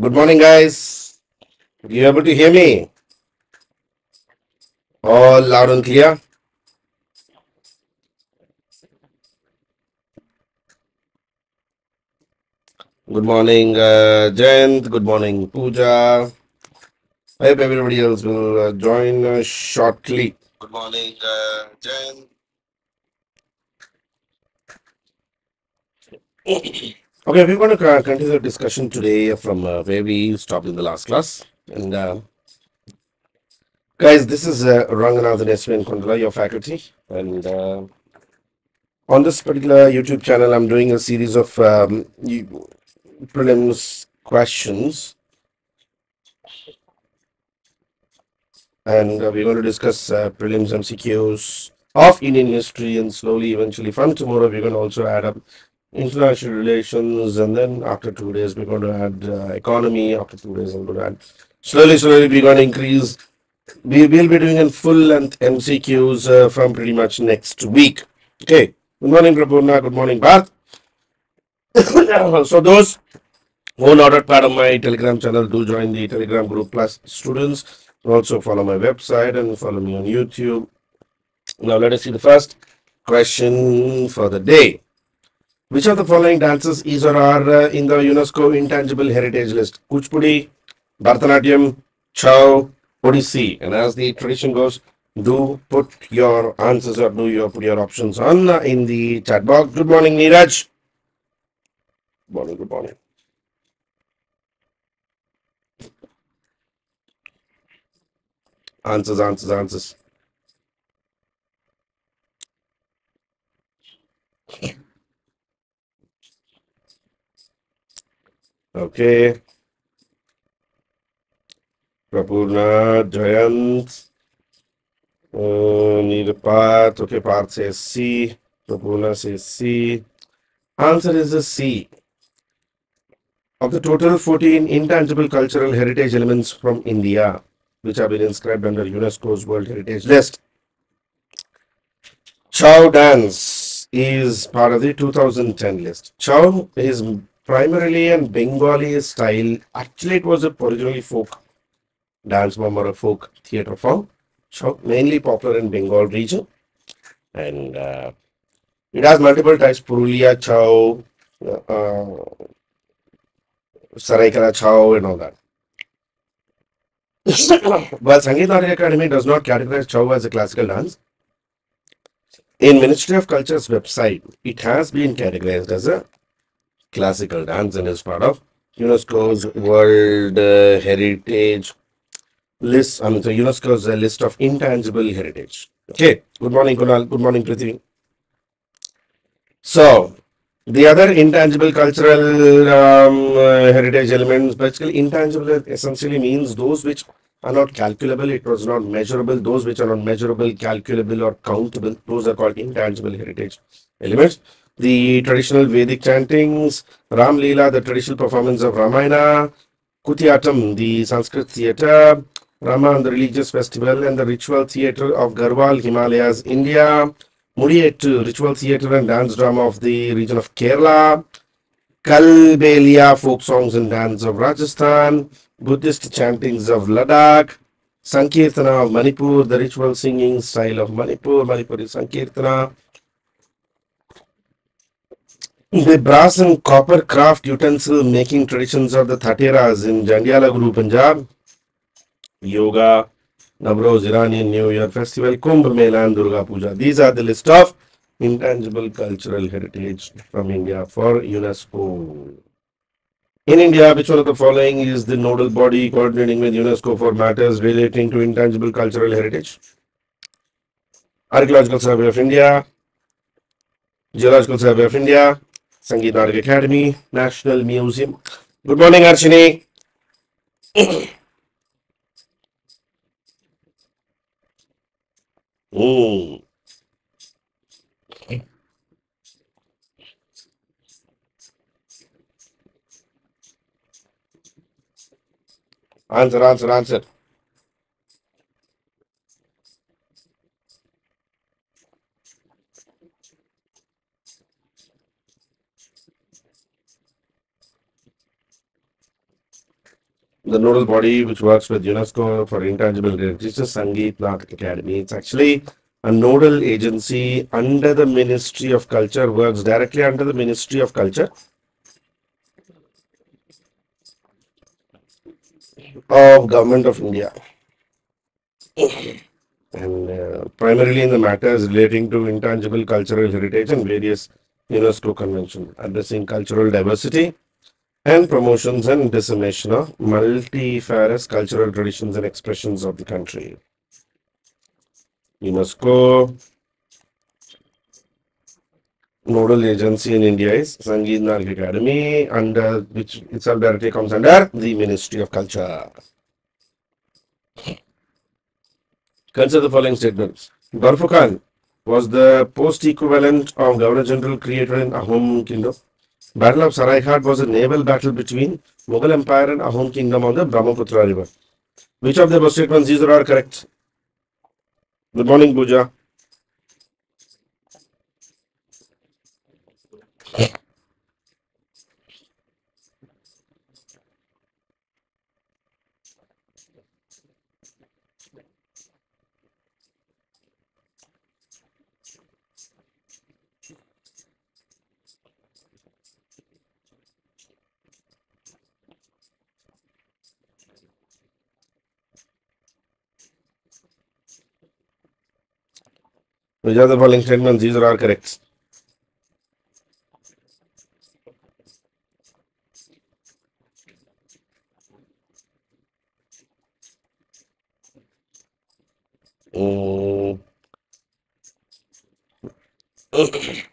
Good morning, guys. You able to hear me? All loud and clear? Good morning, uh, Jayant. Good morning, Pooja. I hope everybody else will uh, join uh, shortly. Good morning, uh, Jayant. Okay, we're going to continue the discussion today from uh, where we stopped in the last class. And uh, guys, this is uh, Ranganathan Eswin Kondala, your faculty. And uh, on this particular YouTube channel, I'm doing a series of um, prelims questions. And uh, we're going to discuss uh, prelims MCQs of Indian history and slowly, eventually, from tomorrow, we're going to also add up international relations. And then after two days, we're going to add uh, economy. After two days, I'm going to add slowly, slowly, we're going to increase. We will be doing a full length MCQs uh, from pretty much next week. Okay. Good morning, Prabhuna. Good morning, Bharat. so those who are not a part of my Telegram channel, do join the Telegram group plus students. Also follow my website and follow me on YouTube. Now let us see the first question for the day. Which of the following dances is or are uh, in the UNESCO Intangible Heritage List? Kuchipudi, Bharatanatyam, Chhau, Odissi. And as the tradition goes, do put your answers or do your put your options on uh, in the chat box. Good morning, Neeraj. Good morning, good morning. Answers, answers, answers. Okay. Prapurna, Jayant, uh, Neerpat. Okay, Parth says C. Prapurna says C. Answer is a C. Of the total 14 intangible cultural heritage elements from India, which have been inscribed under UNESCO's World Heritage List, Chhau dance is part of the 2010 list. Chhau is primarily a Bengali style. Actually, it was a originally folk dance form or a folk theatre form. so mainly popular in Bengal region, and uh, it has multiple types: Purulia Chhau, uh, uh, Seraikela Chhau, and all that. While Sangeet Natak Academy does not categorize Chhau as a classical dance, in Ministry of Culture's website, it has been categorized as a classical dance and is part of UNESCO's World uh, Heritage list. I mean, so UNESCO's uh, list of intangible heritage. Okay. Good morning, Kunal. Good morning, Prithvi. So, the other intangible cultural um, uh, heritage elements, basically, intangible essentially means those which are not calculable, it was not measurable, those which are not measurable, calculable, or countable, those are called intangible heritage elements. The traditional Vedic chantings, Ram Leela, the traditional performance of Ramayana, Kutiyattam, the Sanskrit theatre, Ramman, and the religious festival, and the ritual theatre of Garhwal, Himalayas, India, Mudiyettu, ritual theatre and dance drama of the region of Kerala, Kalbelia, folk songs and dance of Rajasthan, Buddhist chantings of Ladakh, Sankirtana of Manipur, the ritual singing style of Manipur, Manipuri Sankirtana, the brass and copper craft utensil making traditions of the Thateras in Jandiala Guru, Punjab, Yoga, Navroz, Iranian New Year Festival, Kumbh Mela and Durga Puja. These are the list of intangible cultural heritage from India for UNESCO. In India, which one of the following is the nodal body coordinating with UNESCO for matters relating to intangible cultural heritage? Archaeological Survey of India, Geological Survey of India, Sangeet Natak Academy, National Museum. Good morning, Archini. Hmm. Answer, answer, the nodal body which works with UNESCO for intangible heritage is Sangeet Natak Academy. It's actually a nodal agency under the Ministry of Culture, works directly under the Ministry of Culture of Government of India. And uh, primarily in the matters relating to intangible cultural heritage and various UNESCO conventions addressing cultural diversity and promotions and dissemination of multifarious cultural traditions and expressions of the country. UNESCO nodal agency in India is Sangeet Natak Academy, under which itself directly comes under the Ministry of Culture. Consider the following statements. Borphukan was the post equivalent of Governor General created in Ahom Kingdom. Battle of Saraighat was a naval battle between Mughal Empire and Ahom Kingdom on the Brahmaputra River. Which of the above statements these are correct? Good morning, Pooja. Which are the following statements? These are all correct. Mm.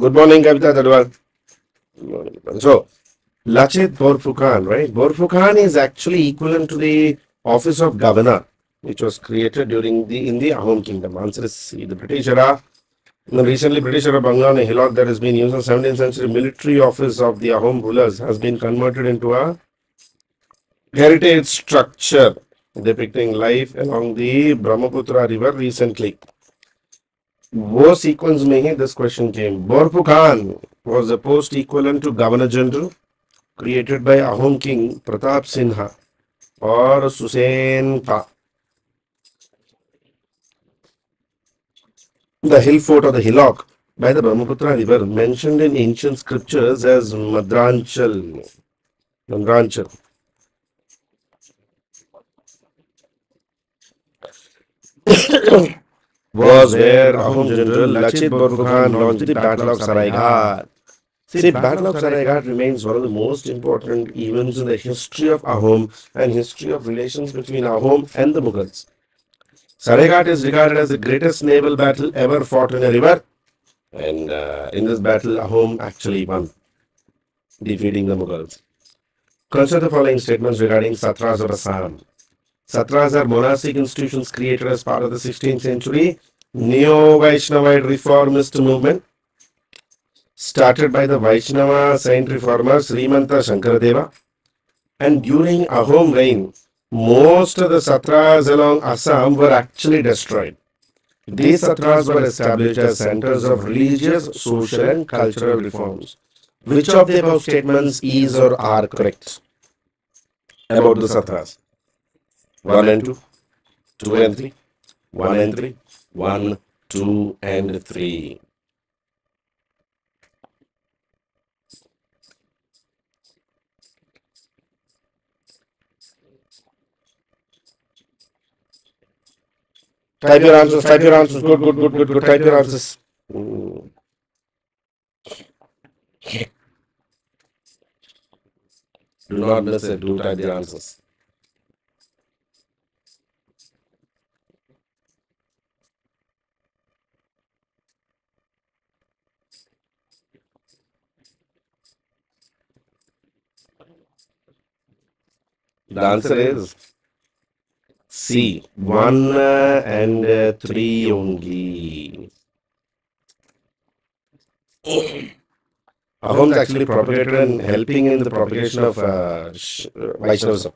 Good morning, Kavita morning. So, Lachit Borphukan, right? Borphukan is actually equivalent to the office of governor, which was created during the in the Ahom kingdom. Answer is C. The British era. In the recently British era Bangla and Hilot that has been used in 17th century military office of the Ahom rulers has been converted into a heritage structure depicting life along the Brahmaputra river recently. वो sequence में ही this question came. Borphukan was a post equivalent to Governor General created by Ahom King Pratap Sinha or Susen Ka. The hill fort or the hillock by the Brahmaputra river mentioned in ancient scriptures as Madranchal. Madranchal. was where Ahom general Lachit Borphukan launched the Battle of Saraighat. See, Battle of Saraighat remains one of the most important events in the history of Ahom and history of relations between Ahom and the Mughals. Saraighat is regarded as the greatest naval battle ever fought in a river, and uh, in this battle, Ahom actually won, defeating the Mughals. Consider the following statements regarding Satras of Assam. Satras are monastic institutions created as part of the 16th century Neo-Vaishnavite reformist movement started by the Vaishnava saint reformer Srimanta Shankaradeva and during Ahom reign most of the satras along Assam were actually destroyed. These satras were established as centers of religious, social and cultural reforms. Which of the above statements is or are correct about the satras? 1 and 2, 2 and 3, 1 and 3, 1, 2 and 3. Type your answers, type your answers. Good, good, good, good, good. Type your answers. Mm. Do not miss it. Do type your answers. The answer is 1 uh, and 3 only. Ahom actually propagated and helping in the propagation of uh, sh- Vaishnavism.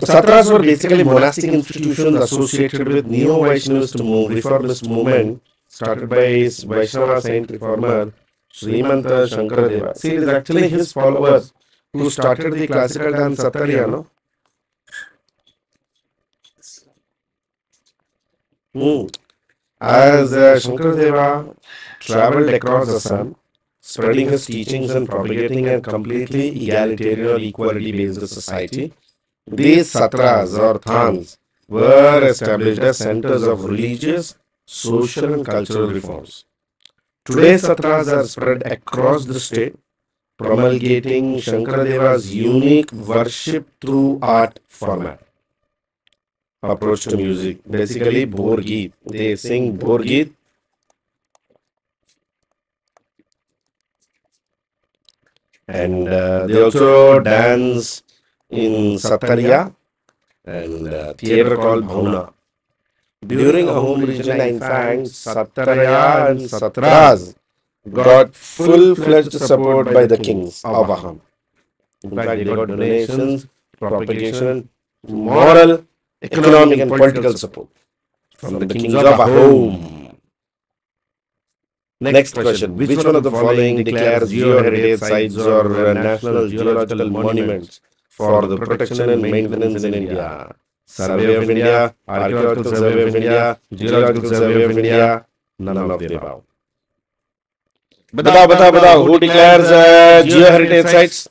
Satras were basically monastic institutions associated with neo-Vaishnavist move, reformist movement started by Vaishnava saint reformer Srimanta Shankaradeva. See, it is actually his followers who started the classical dance Sattriya, no? Hmm. As uh, Shankaradeva traveled across Assam, spreading his teachings and propagating a completely egalitarian equality based society, these satras or thans were established as centers of religious, social, and cultural reforms. Today, satras are spread across the state, promulgating Shankaradeva's unique worship through art format. Approach to music, basically Borgeet. They sing Borgeet. And uh, they also dance in Sattriya and uh, theatre called Bhaona. During Ahom region, in fact, Sattriya and Satras got full-fledged support by the kings of Ahom. In fact, they got donations, propagation, moral, economic and political support from the kings of Ahom. Next question. Which one of the following declares geoheritage sites or national geological monuments for the protection and maintenance in India? Survey of India, Archaeological Survey of India, Geological Survey of India, none of the above. बताओ बताओ बताओ who declares geoheritage sites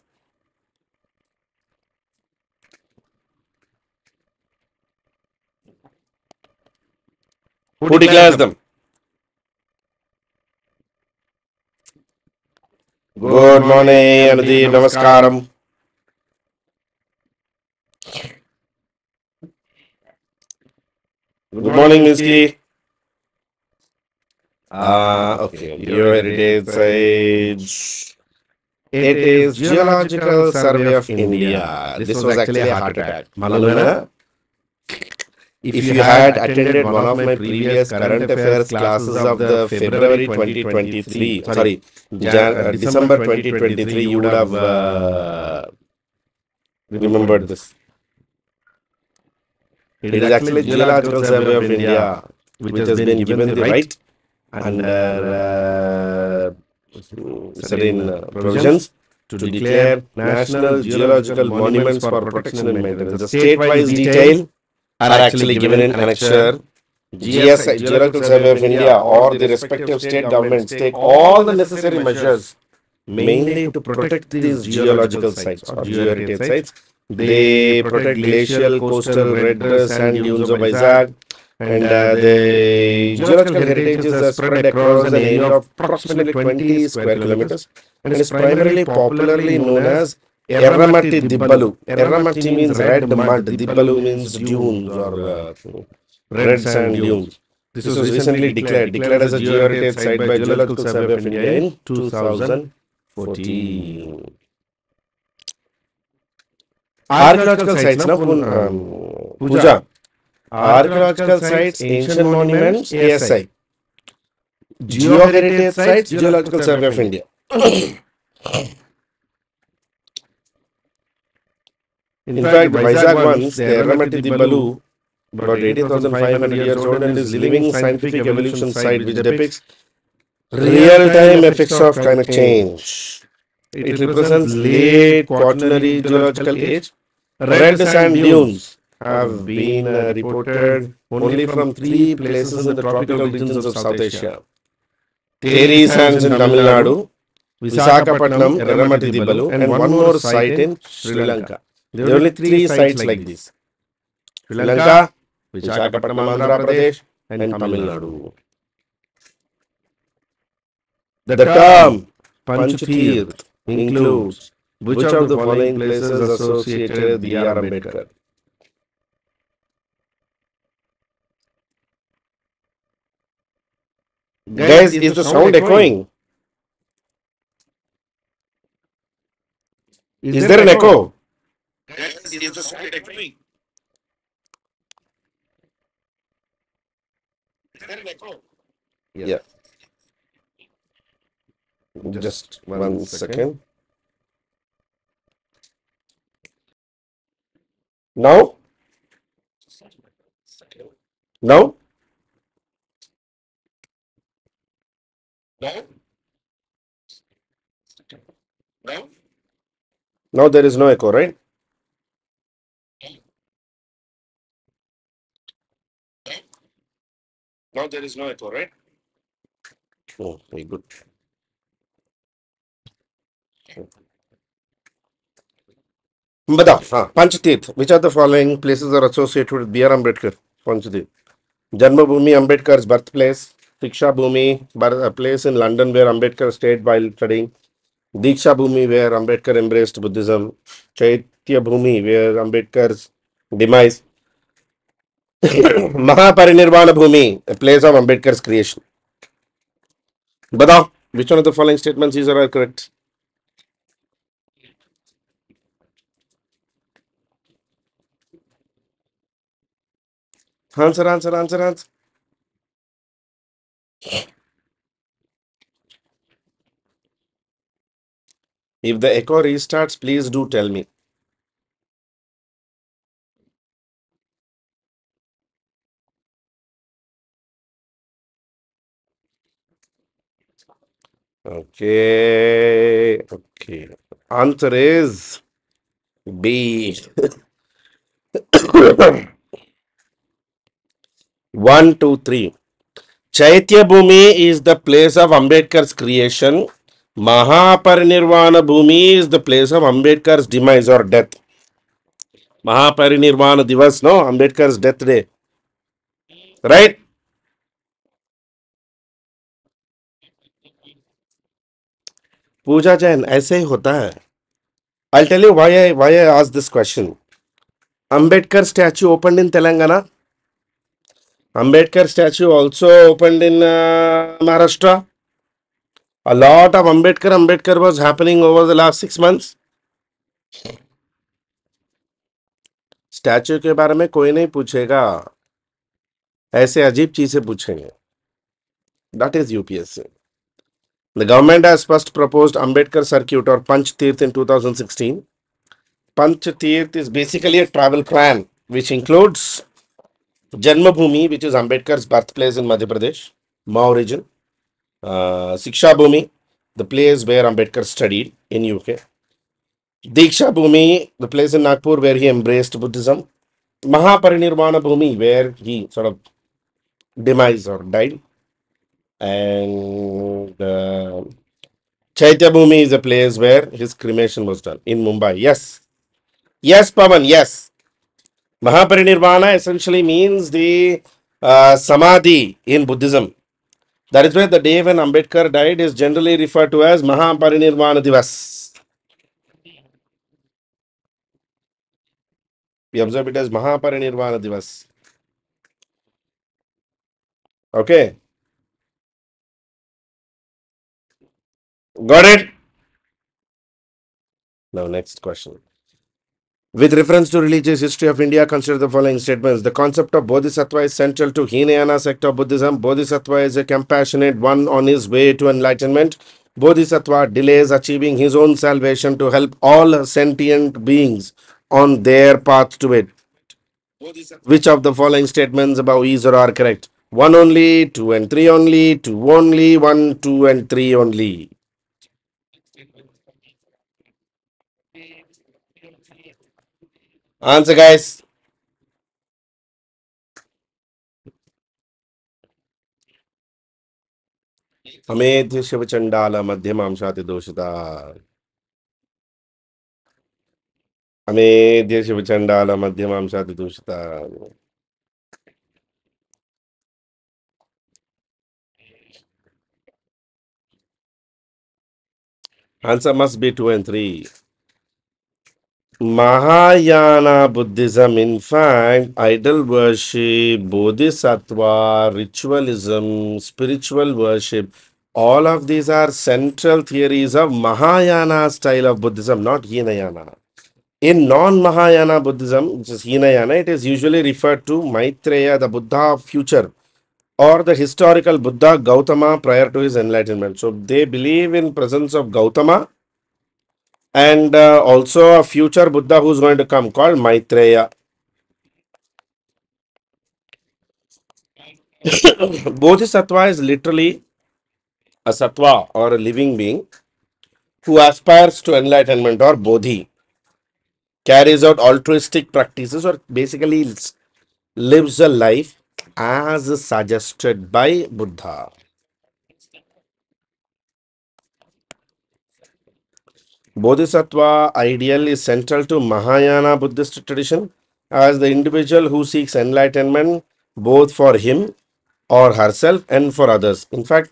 who declares them good morning अलदी नमस्कारम good morning मिस्की uh, okay geoheritage sites it is Geological Survey of India. This was actually a heart attack. If you had attended one of my previous current affairs classes of the February 2023, sorry, Jan, uh, December 2023, you would have uh, remembered this. It is actually Geological Survey of India, which has been given the right under uh, certain uh, provisions to declare national geological monuments for protection and maintenance. The state-wise detail are actually given in annexure. GSI, Geological Survey of India, or the respective state governments take all the necessary measures, mainly to protect these geological sites or geoheritage sites. They protect glacial, coastal, red sand dunes of Vizag, and uh, the geological heritage is uh, spread across an area of approximately 20 square kilometers and is primarily popularly known as Erramatti Dibbalu. Erramatti means red mud, Dibbalu means dunes or uh, red sand dunes. This was recently declared, declared as a geoheritage site by Geological Survey of India in 2014. Archaeological sites, now, Puja. Archaeological sites, ancient monuments, ASI. Geoheritage sites, Geological Survey of India. In fact, Vizag once, the Erramatti Dibbalu, about 18,500 years old and is living scientific evolution site which depicts real-time effects of climate change. It represents late quaternary geological age. Red sand dunes have been uh, reported only from three places in the tropical regions of South Asia. Teri sands in Tamil Nadu, Visakhapatnam, Erramatti Dibbalu, and one more site in Sri Lanka. There are only three sites like this. Sri Lanka, Visakhapatnam, Andhra Pradesh, and Tamil Nadu. The term Panchtirth includes which of the following places associated with the Ambedkar? Guys, is the sound echoing? Is there an echo? Is the sound echoing? Is there an echo? Yeah. Just one second. Now? Now? No? No? Now there is no echo, right? Now there is no echo, right? Oh, very good. Bada, ah, Panchateet. Which are the following places are associated with B.R. Ambedkar? Panchateet. Janmabhoomi, Ambedkar's birthplace. Birth place Shiksha Bhumi place in London where Ambedkar stayed while studying Diksha Bhumi, where Ambedkar embraced Buddhism, Chaitya Bhumi, where Ambedkar's demise, Mahaparinirvana Bhumi, a place of Ambedkar's creation. Badao, which one of the following statements is are correct? Answer, answer, answer, answer. If the echo restarts, please do tell me. Okay, okay. Answer is B. One, two, three. Chaitya Bhumi is the place of Ambedkar's creation. Mahaparinirvana Bhumi is the place of Ambedkar's demise or death. Mahaparinirvana Divas, no? Ambedkar's death day. Right? पूजा जैन ऐसे ही होता है I'll tell you why I why I asked this question. Ambedkar statue opened in Telangana. Ambedkar statue also opened in uh, Maharashtra. A lot of Ambedkar Ambedkar was happening over the last six months. Statue के बारे में कोई नहीं पूछेगा ऐसे अजीब चीज़ें पूछेंगे that is UPSC The government has first proposed Ambedkar Circuit or Panch Tirth in 2016. Panch Tirth is basically a travel plan which includes Janmabhoomi which is Ambedkar's birth place in Madhya Pradesh Mhow region Shiksha Bhumi the place where Ambedkar studied in UK Diksha Bhumi the place in Nagpur where he embraced Buddhism Mahaparinirvana Bhumi where he sort of demise और died and Chaitya Bhumi is a place where his cremation was done in Mumbai yes yes Pawan yes Mahaparinirvana essentially means the uh, Samadhi in Buddhism. That is why the day when Ambedkar died is generally referred to as Mahaparinirvana Divas. We observe it as Mahaparinirvana Divas. Okay. Got it? Now, next question. With reference to religious history of India, consider the following statements. The concept of Bodhisattva is central to Hinayana sect of Buddhism. Bodhisattva is a compassionate one on his way to enlightenment. Bodhisattva delays achieving his own salvation to help all sentient beings on their path to it. Which of the following statements is or are correct? One only, two and three only, two only, one, two and three only. Answer, guys. अमेध्य Shiv चंडाल मध्यमांशाति दोषिता अमेध्य शिव चंडाल मध्यमांशाति दोषिता Answer must be two and three. Mahayana Buddhism, in fact, idol worship, bodhisattva, ritualism, spiritual worship, all of these are central theories of Mahayana style of Buddhism, not Hinayana. In non Mahayana Buddhism, which is Hinayana, it is usually referred to Maitreya, the Buddha of future, or the historical Buddha Gautama prior to his enlightenment. So they believe in presence of Gautama and uh, also a future Buddha who's going to come called Maitreya. Bodhisattva is literally a sattva or a living being who aspires to enlightenment or bodhi. carries out altruistic practices or basically lives a life as suggested by Buddha. Bodhisattva ideal is central to Mahayana Buddhist tradition as the individual who seeks enlightenment both for him or herself and for others. In fact,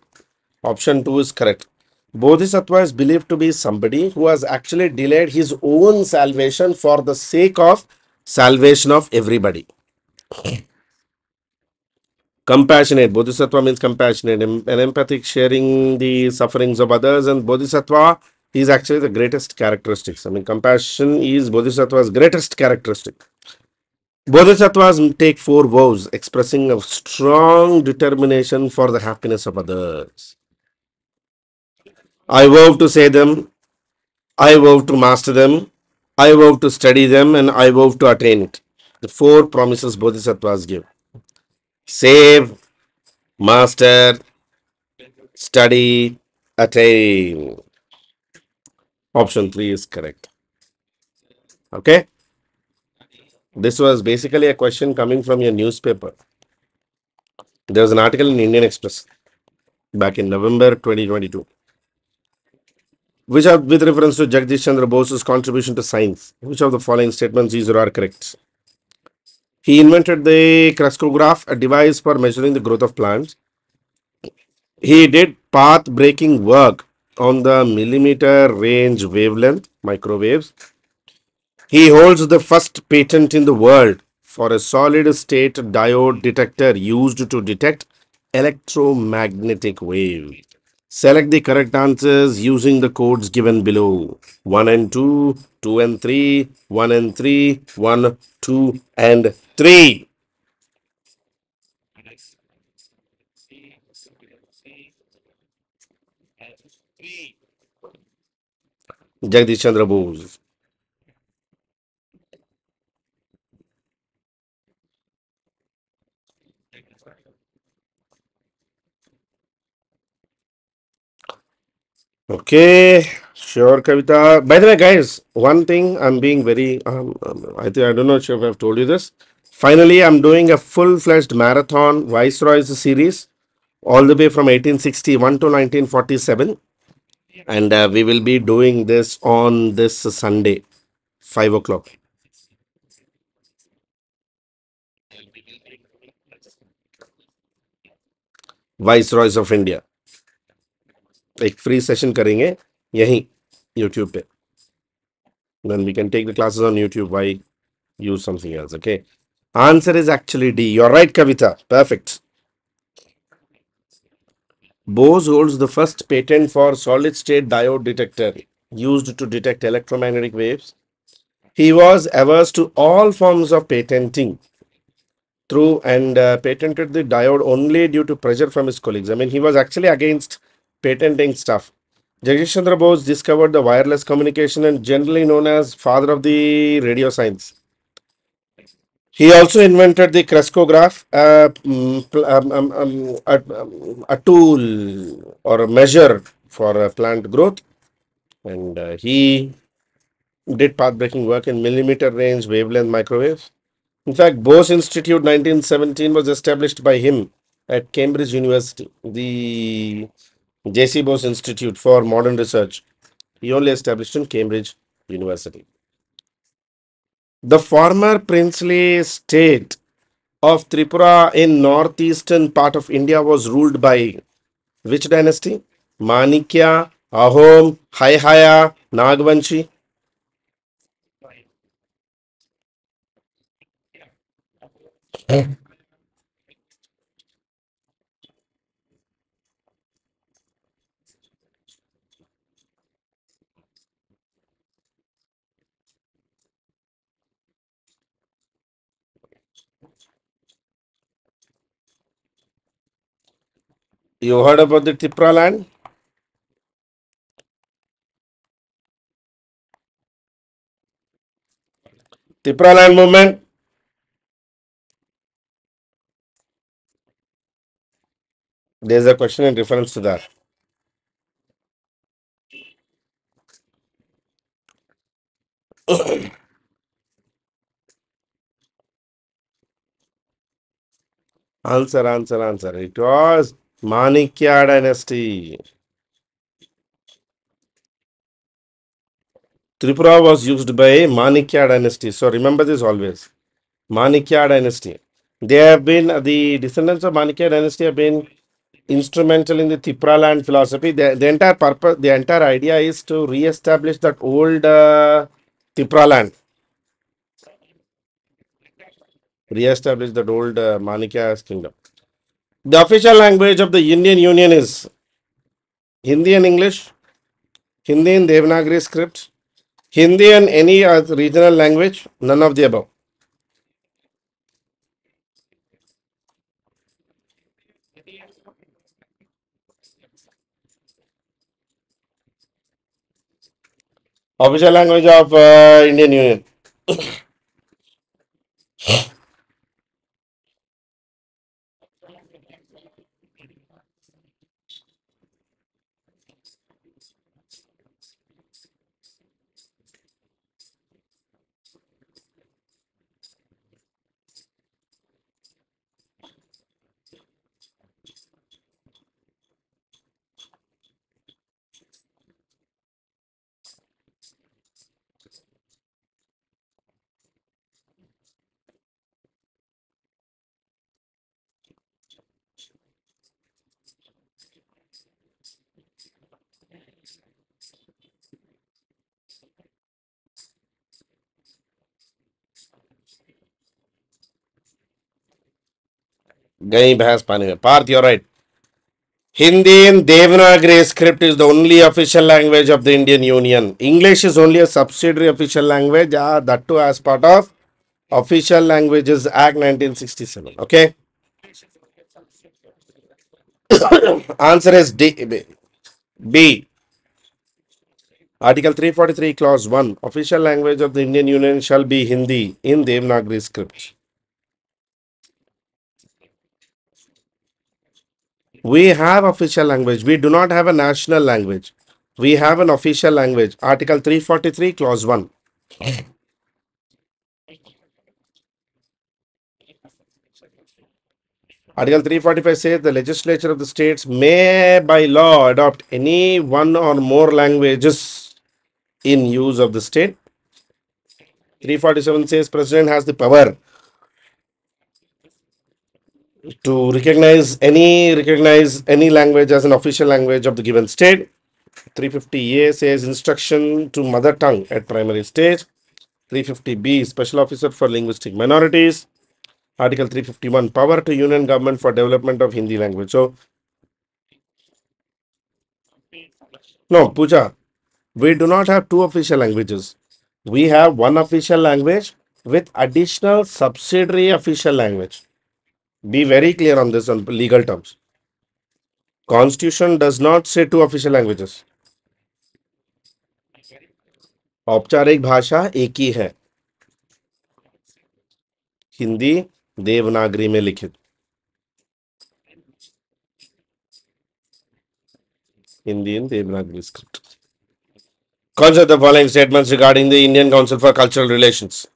option 2 is correct. Bodhisattva is believed to be somebody who has actually delayed his own salvation for the sake of salvation of everybody. Compassionate. Bodhisattva means compassionate, and empathic, sharing the sufferings of others. And Bodhisattva is actually the greatest characteristics. I mean, compassion is Bodhisattva's greatest characteristic. Bodhisattvas take four vows expressing a strong determination for the happiness of others. I vow to say them, I vow to master them, I vow to study them, and I vow to attain it. The four promises Bodhisattvas give save, master, study, attain. Option 3 is correct. Okay. This was basically a question coming from your newspaper. There was an article in Indian Express back in November 2022. Which are with reference to Jagdish Chandra Bose's contribution to science? Which of the following statements is or are correct? He invented the crescograph, a device for measuring the growth of plants. He did path breaking work on the millimeter range wavelength microwaves. He holds the first patent in the world for a solid state diode detector used to detect electromagnetic waves. Select the correct answers using the codes given below 1 and 2, 2 and 3, 1 and 3, 1, 2, and 3. Jagdish Chandra Bose. Okay, sure, Kavita. By the way, guys, one thing I'm being very, um, um, I think I don't know if I've told you this. Finally, I'm doing a full-fledged marathon Viceroy's series all the way from 1861 to 1947, and uh, we will be doing this on this Sunday, five o'clock. Viceroys of India. एक free session करेंगे यहीं YouTube पे. Then we can take the classes on YouTube. Why use something else? Okay. Answer is actually D. You're right, Kavita. Perfect. Bose holds the first patent for solid state diode detector used to detect electromagnetic waves. He was averse to all forms of patenting through and uh, patented the diode only due to pressure from his colleagues. I mean, he was actually against patenting stuff. Jagdish Chandra Bose discovered the wireless communication and generally known as father of the radio science. He also invented the crescograph, uh, mm, um, um, um, a, um, a tool or a measure for uh, plant growth. And uh, he did path-breaking work in millimeter range wavelength microwaves. In fact, Bose Institute 1917 was established by him at Cambridge University, the J.C. Bose Institute for Modern Research. He only established in Cambridge University. The former princely state of Tripura in northeastern part of India was ruled by which dynasty? Manikya, Ahom, Haihaya, Nagvanshi. You heard about the Tipra land? Tipra land movement? There's a question in reference to that. answer, answer, answer. It was Manikya dynasty. Tripura was used by Manikya dynasty. So remember this always. Manikya dynasty. They have been, the descendants of Manikya dynasty have been instrumental in the Tripura land philosophy. The, the entire purpose, the entire idea is to re-establish that old uh, Tripura land. Re-establish that old uh, Manikya's kingdom. The official language of the Indian Union is Hindi and English, Hindi in Devanagari script, Hindi and any other regional language, none of the above. Official language of uh, Indian Union. Gayi bahas paanega. Parth, you're right. Hindi in Devanagari script is the only official language of the Indian Union. English is only a subsidiary official language. Ah, that too as part of Official Languages Act 1967. Okay. Answer is D. B. Article 343, Clause 1. Official language of the Indian Union shall be Hindi in Devanagari script. We have official language. We do not have a national language. We have an official language. Article 343, clause 1. Article 345 says the legislature of the states may by law adopt any one or more languages in use of the state. 347 says president has the power to recognize any recognize any language as an official language of the given state. 350a says instruction to mother tongue at primary stage. 350b special officer for linguistic minorities. Article 351 power to union government for development of hindi language. So no puja we do not have two official languages. We have one official language with additional subsidiary official language be very clear on this on legal terms. Constitution does not say two official languages. औपचारिक भाषा एक ही है। हिंदी देवनागरी में लिखित। हिंदी इन Devanagari script कौन सा the following statements regarding the Indian council for cultural relations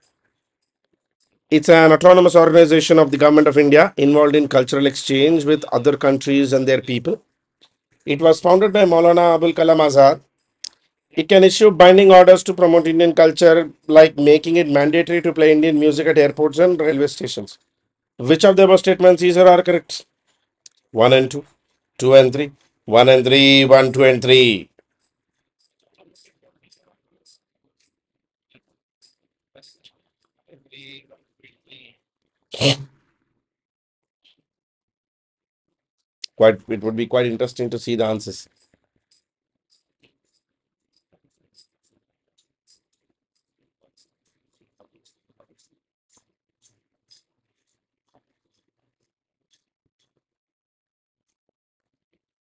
It's an autonomous organization of the Government of India involved in cultural exchange with other countries and their people. It was founded by Maulana Abul Kalam Azad. It can issue binding orders to promote Indian culture, like making it mandatory to play Indian music at airports and railway stations. Which of the above statements is or are correct? 1 and 2, 2 and 3, 1 and 3, 1, 2 and 3. Quite, it would be quite interesting to see the answers.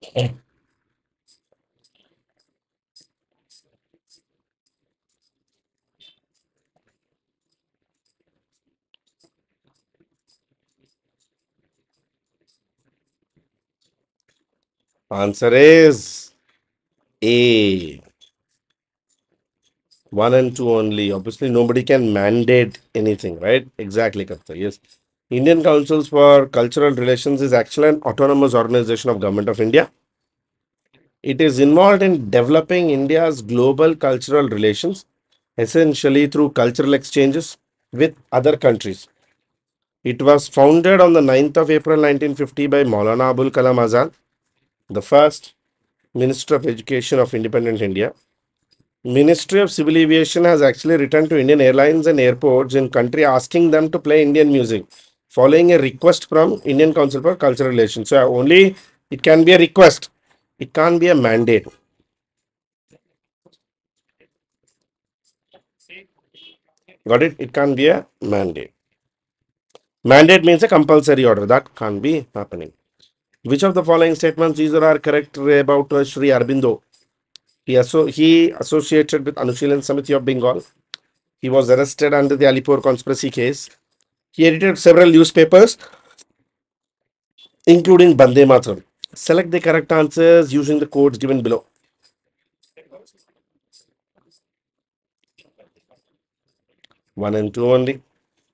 Answer is A. One and two only. Obviously, nobody can mandate anything, right? Exactly, Kapta. Yes. Indian Councils for Cultural Relations is actually an autonomous organization of Government of India. It is involved in developing India's global cultural relations, essentially through cultural exchanges with other countries. It was founded on the 9th of April 1950 by Maulana Abul Kalam Azad, the first Minister of Education of Independent India. Ministry of Civil Aviation has actually written to Indian airlines and airports in country asking them to play Indian music, following a request from Indian Council for Cultural Relations. So only it can be a request, it can't be a mandate. Got it? It can't be a mandate. Mandate means a compulsory order. That can't be happening. Which of the following statements either are correct about uh, Sri Aurobindo? He, asso- he associated with Anushilan Samiti of Bengal. He was arrested under the Alipur conspiracy case. He edited several newspapers, including Bande Mataram. Select the correct answers using the codes given below. One and two only,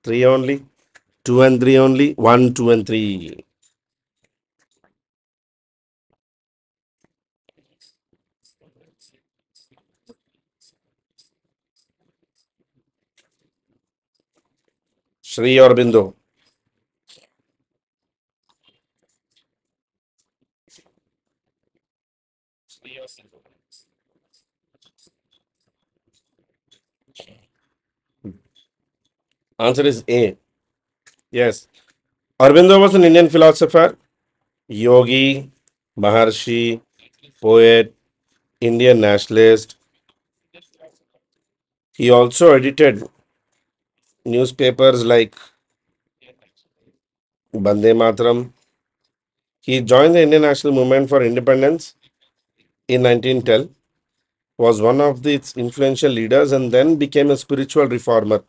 three only, two and three only, one, two and three. Sri Aurobindo. Hmm. Answer is A. Yes. Aurobindo was an Indian philosopher, yogi, Maharshi, poet, Indian nationalist. He also edited newspapers like Bande Mataram. He joined the Indian National Movement for Independence in 1910, was one of its influential leaders, and then became a spiritual reformer,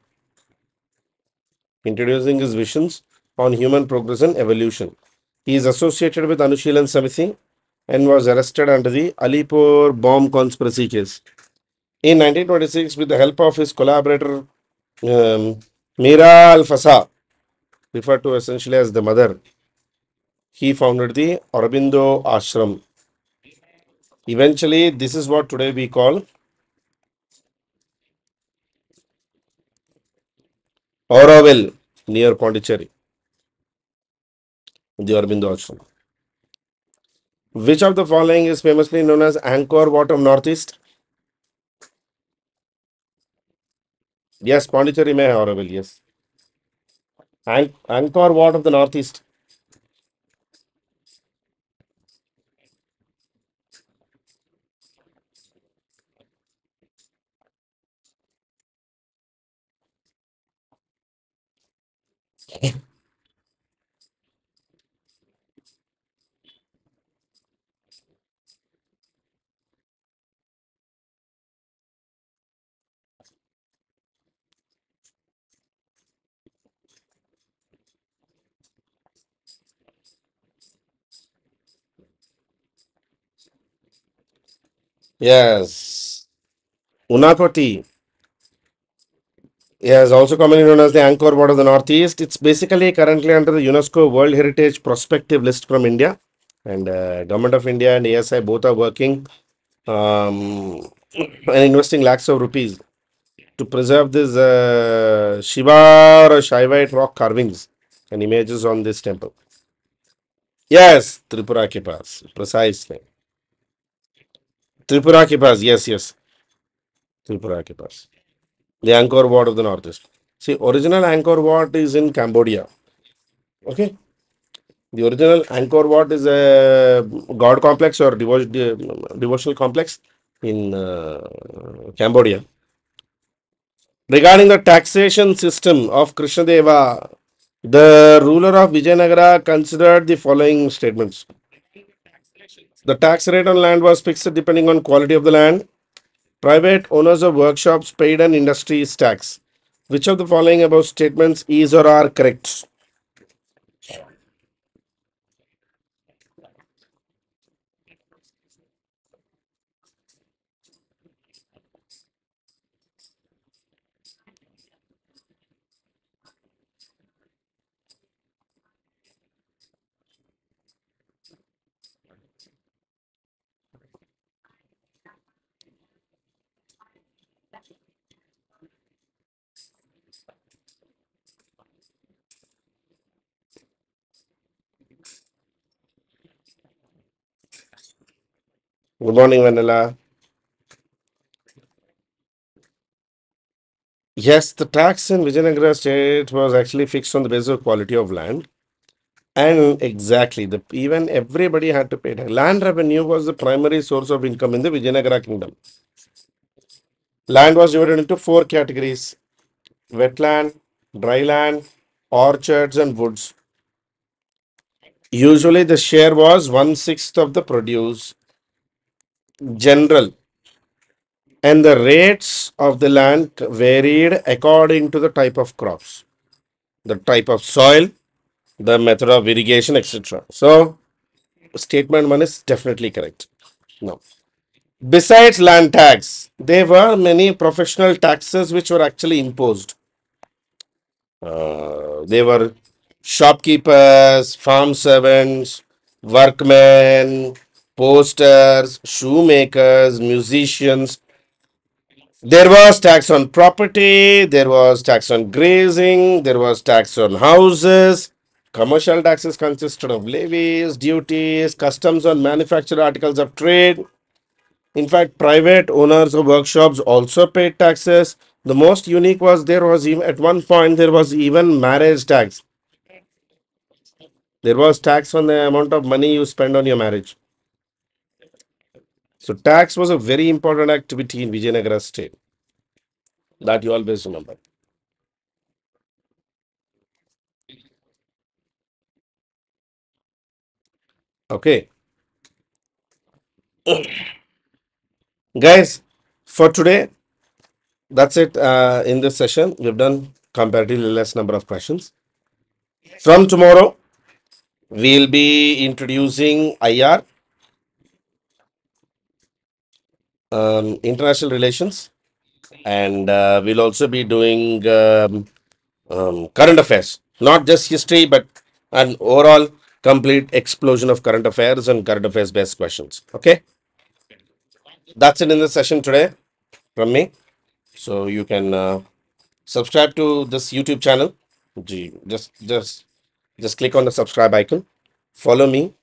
introducing his visions on human progress and evolution. He is associated with Anushilan Samiti and was arrested under the Alipur bomb conspiracy case. In 1926, with the help of his collaborator um, Mirra Alfassa, referred to essentially as the mother, he founded the Aurobindo Ashram. Eventually, this is what today we call Auroville near Pondicherry, the Aurobindo Ashram. Which of the following is famously known as Angkor Wat of Northeast? Yes, Pondicherry है Auroville, yes. Angkor Wat of the Northeast. Yes. Unakoti. Yes, also commonly known as the Angkor Wat of the Northeast. It's basically currently under the UNESCO World Heritage Prospective List from India. And uh, Government of India and ASI both are working um, and investing lakhs of rupees to preserve this uh, Shiva or Shaivite rock carvings and images on this temple. Yes, Tripura ke precisely. Paas, yes, yes. Ke paas. The Angkor Wat of the Northeast. See, original Angkor Wat is in Cambodia. Okay. The original Angkor Wat is a god complex or devo- de- devotional complex in uh, Cambodia. Regarding the taxation system of Krishnadeva, the ruler of Vijayanagara considered the following statements. The tax rate on land was fixed depending on quality of the land. Private owners of workshops paid an industry's tax. Which of the following above statements is or are correct? Good morning, Vanilla. Yes, the tax in Vijayanagara state was actually fixed on the basis of quality of land. And exactly, the even everybody had to pay. Land revenue was the primary source of income in the Vijayanagara kingdom. Land was divided into four categories wetland, dry land, orchards, and woods. Usually, the share was one sixth of the produce. General and the rates of the land varied according to the type of crops, the type of soil, the method of irrigation, etc. So, statement one is definitely correct. No. Besides land tax, there were many professional taxes which were actually imposed. Uh, they were shopkeepers, farm servants, workmen, posters, shoemakers, musicians. There was tax on property, there was tax on grazing, there was tax on houses. Commercial taxes consisted of levies, duties, customs on manufactured articles of trade. In fact, private owners of workshops also paid taxes. The most unique was there was even at one point there was even marriage tax. There was tax on the amount of money you spend on your marriage. So tax was a very important activity in Vijayanagara state. That you always remember. Okay. Guys, for today, that's it uh, in this session. We've done comparatively less number of questions. From tomorrow, we'll be introducing IR, um, international relations, and uh, we'll also be doing um, um, current affairs, not just history, but an overall complete explosion of current affairs and current affairs based questions. Okay, that's it in the session today from me. So you can uh, subscribe to this YouTube channel. Just just just click on the subscribe icon. Follow me.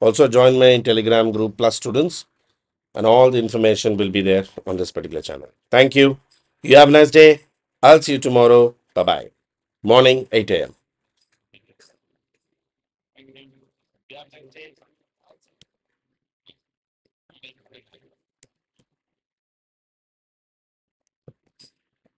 Also join my Telegram group plus students, and all the information will be there on this particular channel. Thank you. You have a nice day. I'll see you tomorrow. Bye bye. Morning 8 a.m.